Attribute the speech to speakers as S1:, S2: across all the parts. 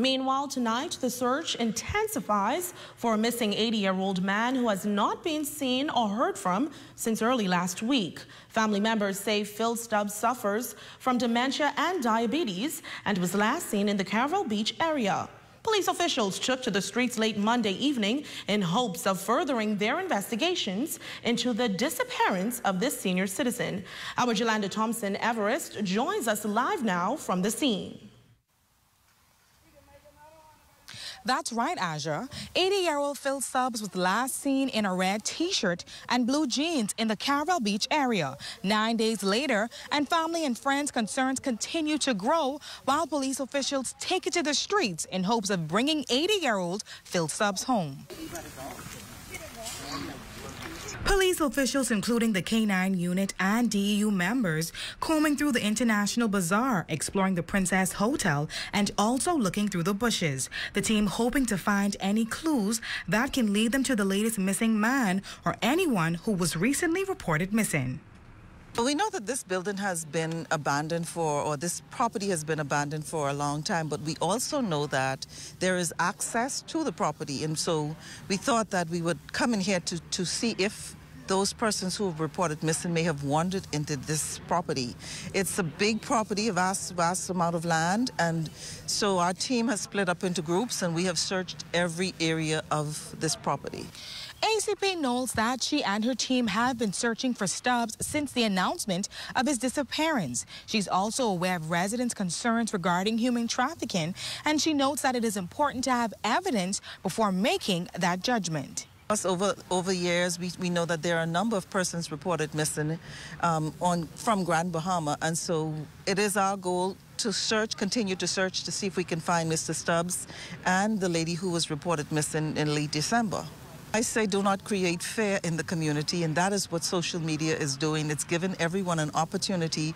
S1: Meanwhile, tonight, the search intensifies for a missing 80-year-old man who has not been seen or heard from since early last week. Family members say Phil Stubbs suffers from dementia and diabetes and was last seen in the Caravel Beach area. Police officials took to the streets late Monday evening in hopes of furthering their investigations into the disappearance of this senior citizen. Our Jolanda Thompson Everest joins us live now from the scene.
S2: That's right, Azure. 80-year-old Phil Stubbs was last seen in a red T-shirt and blue jeans in the Caravel Beach area. Nine days later, and family and friends' concerns continue to grow while police officials take it to the streets in hopes of bringing 80-year-old Phil Stubbs home. Police officials, including the K9 unit and DEU members, combing through the International Bazaar, exploring the Princess Hotel, and also looking through the bushes. The team hoping to find any clues that can lead them to the latest missing man or anyone who was recently reported missing.
S3: Well, we know that this building has been abandoned for, or this property has been abandoned for a long time, but we also know that there is access to the property. And so we thought that we would come in here to, to see if those persons who have reported missing may have wandered into this property. It's a big property, a vast, vast amount of land, and so our team has split up into groups and we have searched every area of this property.
S2: ACP knows that she and her team have been searching for Stubbs since the announcement of his disappearance. She's also aware of residents' concerns regarding human trafficking, and she notes that it is important to have evidence before making that judgment.
S3: Over over years, we, we know that there are a number of persons reported missing um, on from Grand Bahama, and so it is our goal to search, continue to search to see if we can find Mr. Stubbs and the lady who was reported missing in late December. I say do not create fear in the community, and that is what social media is doing. It's given everyone an opportunity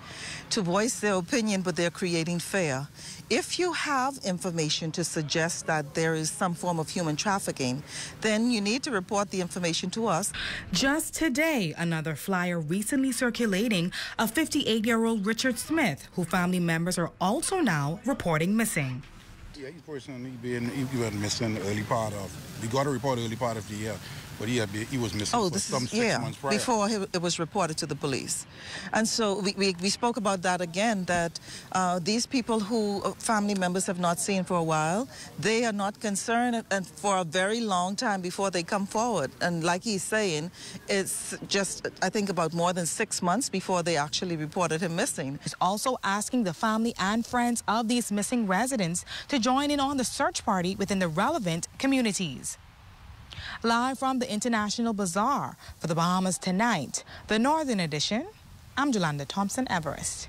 S3: to voice their opinion, but they're creating fear. If you have information to suggest that there is some form of human trafficking, then you need to report the information to us.
S2: Just today, another flyer recently circulating of 58 year old Richard Smith, who family members are also now reporting missing.
S4: Yeah, he's personally been he went missing early part of. We got a report early part of the year, but he had been, he was missing
S3: oh,
S4: for
S3: this
S4: some
S3: is,
S4: six
S3: yeah,
S4: months prior.
S3: before it was reported to the police, and so we, we, we spoke about that again. That uh, these people who uh, family members have not seen for a while, they are not concerned, and for a very long time before they come forward. And like he's saying, it's just I think about more than six months before they actually reported him missing.
S2: He's also asking the family and friends of these missing residents to join in on the search party within the relevant communities. Live from the International Bazaar for the Bahamas Tonight, the Northern Edition, I'm Jolanda Thompson Everest.